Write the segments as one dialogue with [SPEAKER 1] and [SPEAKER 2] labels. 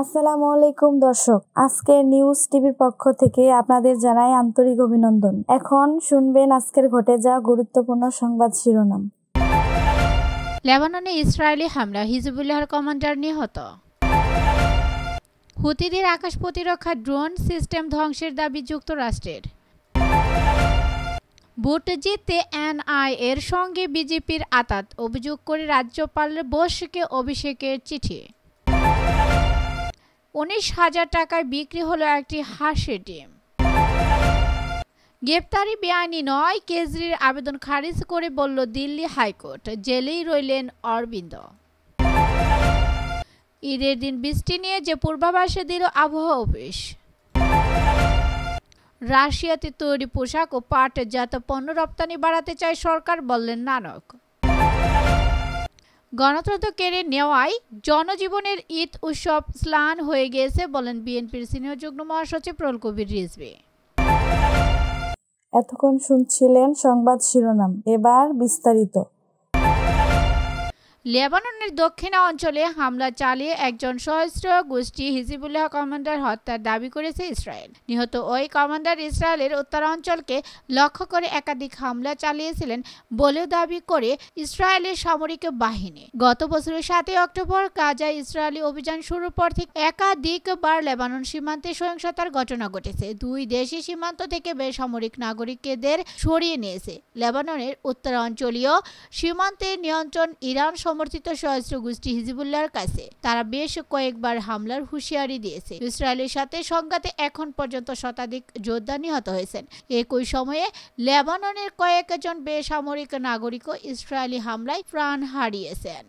[SPEAKER 1] আসসালামু আলাইকুম দর্শক, আজকে নিউজ টিভির পক্ষ থেকে আপনাদের জানাই আন্তরিক অভিনন্দন। এখন শুনবেন আজকের ঘটে যাওয়া গুরুত্বপূর্ণ সংবাদ শিরোনাম।
[SPEAKER 2] লেবাননে ইসরায়েলি হামলা, হিজবুল্লাহর কমান্ডার নিহত। হুতিদের আকাশ প্রতিরক্ষা ড্রোন সিস্টেম ধ্বংসের দাবি যুক্তরাষ্ট্রের। ভোট জিততে এনআই এর সঙ্গে বিজেপির আতাত, অভিযোগ করে রাজ্যপাল বোসকে অভিষেকের চিঠি। উনিশ হাজার টাকায় বিক্রি হলো একটি হাঁসের ডিম। গ্রেপ্তারি বেআইনি নয়, কেজরির আবেদন খারিজ করে বলল দিল্লি হাইকোর্ট, জেলেই রইলেন অরবিন্দ। ঈদের দিন বৃষ্টি নিয়ে যে পূর্বাভাসে দিল আবহাওয়া অফিস। রাশিয়াতে তৈরি পোশাক ও পাটজাত পণ্য রপ্তানি বাড়াতে চায় সরকার বললেন নানক। গণতন্ত্র কেড়ে নেওয়ায় জনজীবনের ঈদ উৎসব স্লান হয়ে গিয়েছে বলেন বিএনপির সিনিয়র যুগ্ম মহাসচিব প্রল কবির রিজভি।
[SPEAKER 1] এতক্ষণ শুনছিলেন সংবাদ শিরোনাম, এবার বিস্তারিত।
[SPEAKER 2] লেবাননের দক্ষিণা অঞ্চলে হামলা চালিয়ে একজন সহস্র গোষ্ঠী হিজিবুল্লাহ কমান্ডার হত্যার দাবি করেছে ইসরায়েল। নিহত ওই কমান্ডার ইসরায়েলের উত্তরাঞ্চলকে লক্ষ্য করে একাধিক হামলা চালিয়েছিলেন বলেও দাবি করে ইসরায়েলের সামরিক বাহিনী। গত বছরের সাতই অক্টোবর গাজায় ইসরায়েলি অভিযান শুরুর পর থেকে একাধিকবার লেবানন সীমান্তে সহিংসতার ঘটনা ঘটেছে। দুই দেশই সীমান্ত থেকে বেসামরিক নাগরিকদের সরিয়ে নিয়েছে। লেবাননের উত্তরাঞ্চলীয় সীমান্তের নিয়ন্ত্রণ ইরান সমর্থিত সশস্ত্র গোষ্ঠী হিজিবুল্লাহর কাছে। তারা বেশ কয়েকবার হামলার হুঁশিয়ারি দিয়েছে। ইসরায়েলের সাথে সংঘাতে এখন পর্যন্ত শতাধিক যোদ্ধা নিহত হয়েছেন। একই সময়ে লেবাননের কয়েকজন বেসামরিক নাগরিকও ইসরায়েলি হামলায় প্রাণ হারিয়েছেন।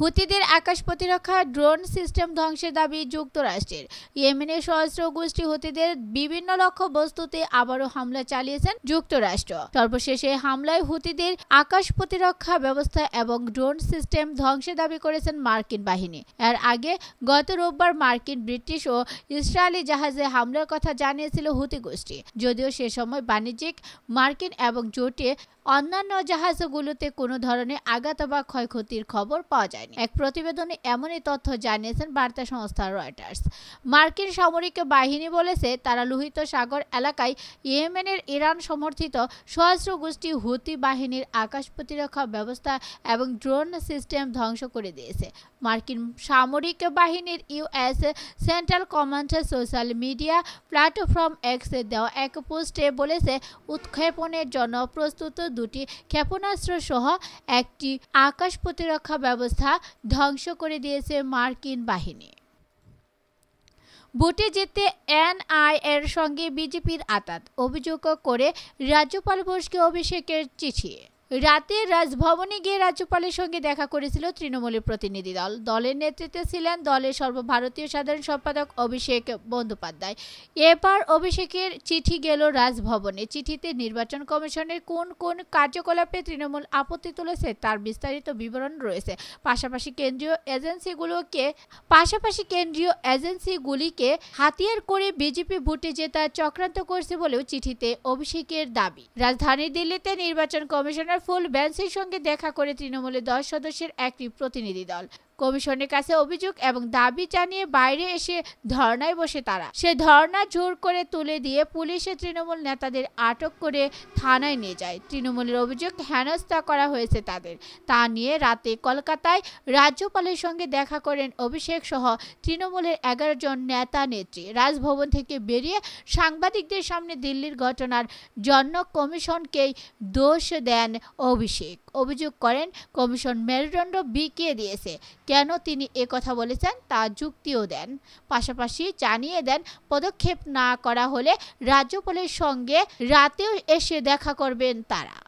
[SPEAKER 2] হুতিদের আকাশ প্রতিরক্ষা ড্রোন সিস্টেম ধ্বংসের দাবি যুক্তরাষ্ট্রের। ইয়েমেনের সশস্ত্র গোষ্ঠী হুতিদের বিভিন্ন লক্ষ্য বস্তুতে আবারও হামলা চালিয়েছেন যুক্তরাষ্ট্র। সর্বশেষে হামলায় হুতিদের আকাশ প্রতিরক্ষা ব্যবস্থা এবং ড্রোন সিস্টেম ধ্বংসের দাবি করেছেন মার্কিন বাহিনী। এর আগে গত রোববার মার্কিন, ব্রিটিশ ও ইসরায়েলি জাহাজে হামলার কথা জানিয়েছিল হুতি গোষ্ঠী। যদিও সে সময় বাণিজ্যিক, মার্কিন এবং জোটে অন্যান্য জাহাজগুলোতে কোনো ধরনের আঘাত বা ক্ষয়ক্ষতির খবর পাওয়া যায়নি। এক প্রতিবেদনে এমনই তথ্য জানিয়েছেন বার্তা সংস্থা রয়টার্স। মার্কিন সামরিক বাহিনী বলেছে, তারা লোহিত সাগর এলাকায় ইয়েমেনের ইরান সমর্থিত সহস্র গোষ্ঠী হুতি বাহিনীর আকাশ প্রতিরক্ষা ব্যবস্থা এবং ড্রোন সিস্টেম ধ্বংস করে দিয়েছে। মার্কিন সামরিক বাহিনীর US Central Command social media platform এক্সে দেওয়া এক পোস্টে বলেছে, উৎক্ষেপণের জন্য প্রস্তুত দুটি ক্ষেপণাস্ত্র সহ একটি আকাশ প্রতিরক্ষা ব্যবস্থা ধ্বংস করে দিয়েছে মার্কিন বাহিনী। ভোটে যেতে এনআই এর সঙ্গে বিজেপির আতাত, অভিযোগ করে রাজ্যপাল বোসকে অভিষেকের চিঠি। রাতে রাজভবনে গিয়ে রাজ্যপালের সঙ্গে দেখা করেছিল তৃণমূলের প্রতিনিধি দল। দলের নেতৃত্বে ছিলেন দলের সর্বভারতীয় সাধারণ সম্পাদক অভিষেক বন্দ্যোপাধ্যায়। এবার অভিষেকের চিঠি গেল রাজভবনে। চিঠিতে নির্বাচন কমিশনের কোন কোন কার্যকলাপে তৃণমূল আপত্তি তুলেছে তার বিস্তারিত বিবরণ রয়েছে। পাশাপাশি কেন্দ্রীয় এজেন্সিগুলোকে, পাশাপাশি কেন্দ্রীয় এজেন্সিগুলিকে হাতিয়ার করে বিজেপি ভোটে জেতার চক্রান্ত করছে বলেও চিঠিতে অভিষেকের দাবি। রাজধানী দিল্লিতে নির্বাচন কমিশনের ফুল ব্যান্সের সঙ্গে দেখা করে তৃণমূলের দশ সদস্যের একটি প্রতিনিধি দল। কমিশনের কাছে অভিযোগ এবং দাবি জানিয়ে বাইরে এসে ধর্নায় বসে তারা। সে ধর্না জোর করে তুলে দিয়ে পুলিশে তৃণমূল নেতাদের আটক করে থানায় নিয়ে যায়। তৃণমূলের অভিযোগ হেনস্থা করা হয়েছে তাদের। তা নিয়ে রাতে কলকাতায় রাজ্যপালের সঙ্গে দেখা করেন অভিষেক সহ তৃণমূলের এগারো জন নেতা নেত্রী। রাজভবন থেকে বেরিয়ে সাংবাদিকদের সামনে দিল্লির ঘটনার জন্য কমিশনকেই দোষ দেন অভিষেক। অভিযোগ করেন, কমিশন মেরুদণ্ড বিকিয়ে দিয়েছে। কেন তিনি কথা বলেছেন তা যুক্তিও দেন। পাশাপাশি জানিয়ে দেন, পদক্ষেপ না করা হলে রাজ্যপালের সঙ্গে রাতেও এসে দেখা করবেন তারা।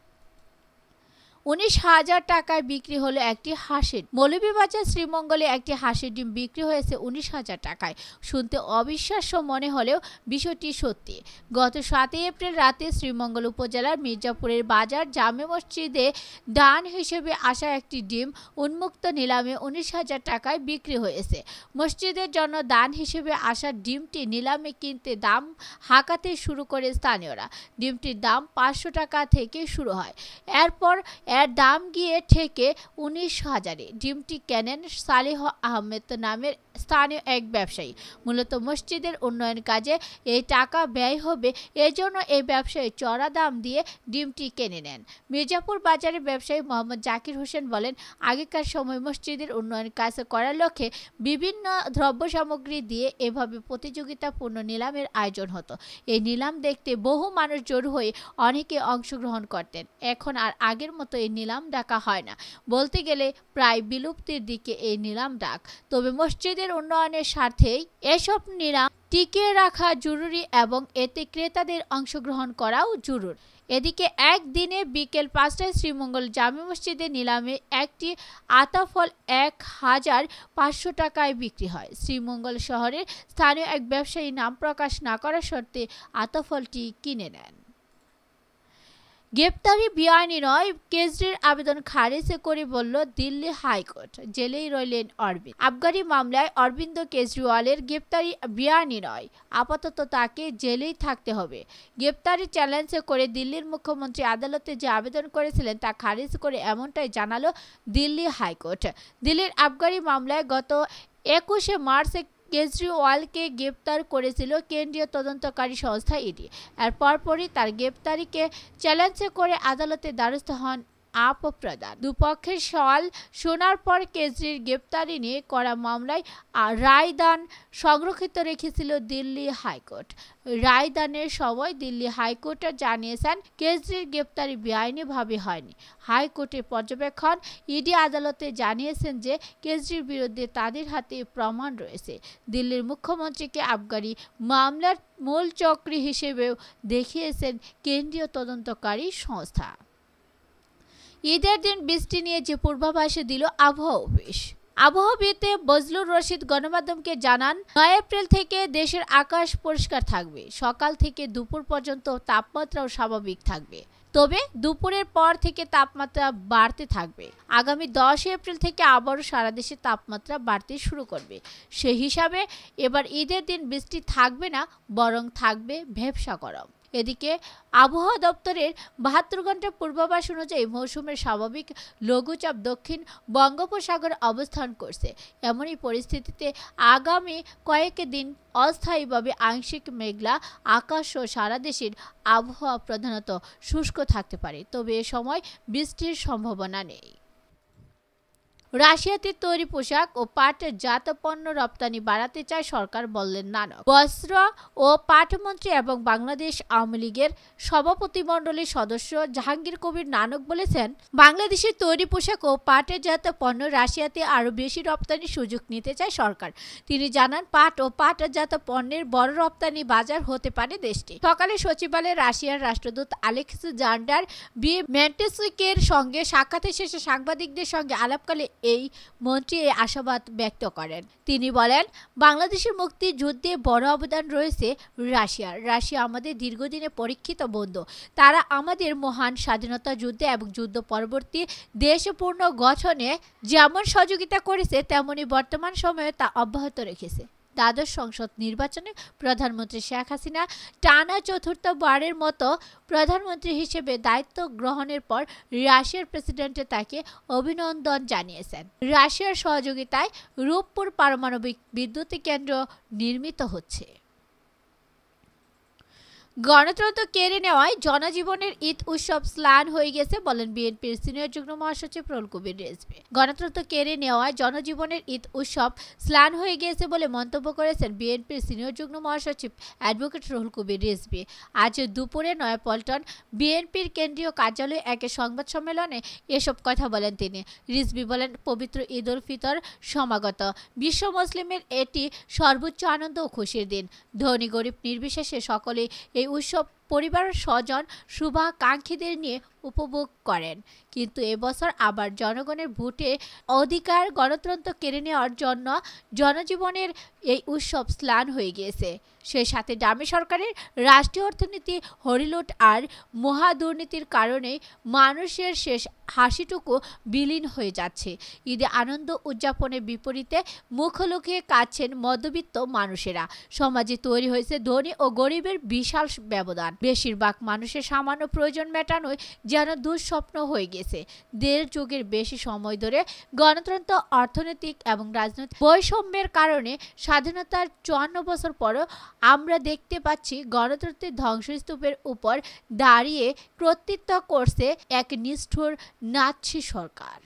[SPEAKER 2] উনিশ হাজার টাকায় বিক্রি হলো একটি হাঁসের। মৌলভীবাজার শ্রীমঙ্গলে একটি হাঁসের ডিম বিক্রি হয়েছে উনিশ হাজার টাকায়। শুনতে অবিশ্বাস্য মনে হলেও বিষয়টি সত্যি। গত সাতই এপ্রিল রাতে শ্রীমঙ্গল উপজেলার মির্জাপুরের বাজার জামে মসজিদে দান হিসেবে আসা একটি ডিম উন্মুক্ত নিলামে উনিশ হাজার টাকায় বিক্রি হয়েছে। মসজিদের জন্য দান হিসেবে আসা ডিমটি নিলামে কিনতে দাম হাঁকাতে শুরু করে স্থানীয়রা। ডিমটির দাম পাঁচশো টাকা থেকে শুরু হয়। এরপর এর দাম গিয়ে ঠেকে উনিশ হাজারে। ডিমটি কেনেন সালেহ আহমেদ নামের স্থানীয় এক ব্যবসায়ী। মূলত মসজিদের উন্নয়ন কাজে এই টাকা ব্যয় হবে, এজন্য এই ব্যবসায়ী চড়া দাম দিয়ে ডিমটি কিনে নেন। মির্জাপুর বাজারের ব্যবসায়ী মোহাম্মদ জাকির হোসেন বলেন, আগেকার সময় মসজিদের উন্নয়ন কাজ করার লক্ষ্যে বিভিন্ন দ্রব্য সামগ্রী দিয়ে এভাবে প্রতিযোগিতাপূর্ণ নিলামের আয়োজন হতো। এই নিলাম দেখতে বহু মানুষ জোর হয়ে অনেকে অংশগ্রহণ করতেন। এখন আর আগের মতো এই নিলাম ডাকা হয় না। বলতে গেলে প্রায় বিলুপ্তির দিকে এই নিলাম ডাক। তবে মসজিদের উন্নয়নের স্বার্থেই এসব নিলাম টিকিয়ে রাখা জরুরি এবং এতে ক্রেতাদের অংশগ্রহণ করাও জরুরি। এদিকে একদিনে বিকেল পাঁচটায় শ্রীমঙ্গল জামে মসজিদে নিলামে একটি আতাফল এক হাজার পাঁচশো টাকায় বিক্রি হয়। শ্রীমঙ্গল শহরের স্থানীয় এক ব্যবসায়ী নাম প্রকাশ না করার শর্তে আতাফলটি কিনে নেন। গ্রেপ্তারি বিআইনি নয় কেজরির আবেদন খারিজ করে বলল দিল্লি হাইকোর্ট। জেলেই রইলেন অরবিন্দ। আবগারি মামলায় অরবিন্দ কেজরিওয়ালের গ্রেপ্তারি বিআইনি নয়, আপাতত তাকে জেলেই থাকতে হবে। গ্রেপ্তারি চ্যালেঞ্জ করে দিল্লির মুখ্যমন্ত্রী আদালতে যে আবেদন করেছিলেন তা খারিজ করে এমনটাই জানালো দিল্লি হাইকোর্ট। দিল্লির আবগারি মামলায় গত একুশে মার্চ কেজরিওয়ালকে গ্রেপ্তার করেছিল কেন্দ্রীয় তদন্তকারী সংস্থা ইডি। এর পরপরই তার গ্রেপ্তারিকে চ্যালেঞ্জ করে আদালতে দ্বারস্থ হন আপ প্রদান দুপক্ষের সওয়াল শোনার পর কেজরির গ্রেপ্তারি নিয়ে করা মামলায় রায়দান সংরক্ষিত রেখেছিল দিল্লি হাইকোর্ট। রায়দানের সময় দিল্লি হাইকোর্ট জানিয়েছেন, কেজরির গ্রেপ্তারি বেআইনিভাবে হয়নি। হাইকোর্টের পর্যবেক্ষণ ইডি আদালতে জানিয়েছেন যে, কেজরির বিরুদ্ধে তাদের হাতে প্রমাণ রয়েছে। দিল্লির মুখ্যমন্ত্রীকে আবগারি মামলার মূল চক্রী হিসেবেও দেখিয়েছেন কেন্দ্রীয় তদন্তকারী সংস্থা। ঈদের দিন বৃষ্টি নিয়ে যে পূর্বাভাসে দিল আবহাওয়া অফিস। আবহাওয়াবিদে বজলুর রশিদ গণমাধ্যমকে জানান, নয় এপ্রিল থেকে দেশের আকাশ পরিষ্কার থাকবে। সকাল থেকে দুপুর পর্যন্ত তাপমাত্রাও স্বাভাবিক থাকবে। তবে দুপুরের পর থেকে তাপমাত্রা বাড়তে থাকবে। আগামী দশ এপ্রিল থেকে আবারও সারা দেশে তাপমাত্রা বাড়তে শুরু করবে। সেই হিসাবে এবার ঈদের দিন বৃষ্টি থাকবে না, বরং থাকবে ভেবসা গরম। এদিকে আবহাওয়া দপ্তরের বাহাত্তর ঘণ্টা পূর্বাভাস অনুযায়ী মৌসুমের স্বাভাবিক লঘুচাপ দক্ষিণ বঙ্গোপসাগরে অবস্থান করছে। এমনই পরিস্থিতিতে আগামী কয়েক দিন অস্থায়ীভাবে আংশিক মেঘলা আকাশ ও সারা দেশের আবহাওয়া প্রধানত শুষ্ক থাকতে পারে। তবে এ সময় বৃষ্টির সম্ভাবনা নেই। রাশিয়াতে তৈরি পোশাক ও পাটের জাত পণ্য রপ্তানি বাড়াতে চায় সরকার বললেন নানক। বস্ত্র ও পাটমন্ত্রী এবং বাংলাদেশ আওয়ামী লীগের সভাপতিমণ্ডলীর সদস্য জাহাঙ্গীর কবির নানক বলেছেন বাংলাদেশের তৈরি পোশাক ও পাটের জাত পণ্য রাশিয়াতে আরও বেশি রপ্তানির সুযোগ নিতে চায় সরকার। তিনি জানান, পাট ও পাটজাত পণ্যের বড় রপ্তানি বাজার হতে পারে দেশটি। সকালে সচিবালয়ে রাশিয়ার রাষ্ট্রদূত আলেক্স জান্ডার বি ম্যান্টেসিকের সঙ্গে সাক্ষাতের শেষে সাংবাদিকদের সঙ্গে আলাপকালে এই মন্ত্রী এই আশাবাদ ব্যক্ত করেন। তিনি বলেন, বাংলাদেশের মুক্তির যুদ্ধে বড় অবদান রয়েছে রাশিয়ার। রাশিয়া আমাদের দীর্ঘদিনে পরীক্ষিত বন্ধু। তারা আমাদের মহান স্বাধীনতা যুদ্ধে এবং যুদ্ধ পরবর্তী দেশপূর্ণ গঠনে যেমন সহযোগিতা করেছে, তেমনি বর্তমান সময়ে তা অব্যাহত রেখেছে। দ্বাদশ সংসদ নির্বাচনে প্রধানমন্ত্রী শেখ হাসিনা টানা চতুর্থবারের মতো প্রধানমন্ত্রী হিসেবে দায়িত্ব গ্রহণের পর রাশিয়ার প্রেসিডেন্টে তাকে অভিনন্দন জানিয়েছেন। রাশিয়ার সহযোগিতায় রূপপুর পারমাণবিক বিদ্যুৎ কেন্দ্র নির্মিত হচ্ছে। গণতন্ত্র কেড়ে নেওয়ায় জনজীবনের ঈদ উৎসব স্লান হয়ে গেছে বলেন বিএনপির সিনিয়র যুগ্ম মহাসচিব রুল কবির রেজভি। গণতন্ত্র কেড়ে নেওয়ায় জনজীবনের ঈদ উৎসব স্লান হয়ে গিয়েছে বলে মন্তব্য করেছেন বিএনপির সিনিয়র যুগ্ম মহাসচিব অ্যাডভোকেট রুহুল কবির রেজভি। আজ দুপুরে নয়াপল্টন বিএনপির কেন্দ্রীয় কার্যালয়ে এক সংবাদ সম্মেলনে এসব কথা বলেন তিনি। রিজভি বলেন, পবিত্র ঈদ উল ফিতর সমাগত। বিশ্ব মুসলিমের এটি সর্বোচ্চ আনন্দ ও খুশির দিন। ধনী গরিব নির্বিশেষে সকলে এই উৎসব পরিবার স্বজন শুভাকাঙ্ক্ষীদের নিয়ে উপভোগ করেন। কিন্তু এবছর আবার জনগণের ভোটে অধিকার গণতন্ত্র কেড়ে নেওয়ার জন্য জনজীবনের এই উৎসব স্লান হয়ে গিয়েছে। সেই সাথে ডামি সরকারের রাষ্ট্রীয় অর্থনীতি, হরিলুট আর মহা দুর্নীতির কারণে মানুষের শেষ হাসিটুকু বিলীন হয়ে যাচ্ছে। ঈদে আনন্দ উদযাপনের বিপরীতে মুখ লুকিয়ে মধ্যবিত্ত মানুষেরা। সমাজে তৈরি হয়েছে ধনী ও গরিবের বিশাল ব্যবধান। বেশিরভাগ মানুষের সামান্য প্রয়োজন মেটানোই যেন দুঃস্বপ্ন হয়ে গেছে দেড় যুগের বেশি সময় ধরে গণতন্ত্র, অর্থনৈতিক এবং রাজনৈতিক বৈষম্যের কারণে স্বাধীনতার চুয়ান্ন বছর পরও আমরা দেখতে পাচ্ছি গণতন্ত্রের ধ্বংসস্তূপের উপর দাঁড়িয়ে কর্তৃত্ব করছে এক নিষ্ঠুর নাৎসি সরকার।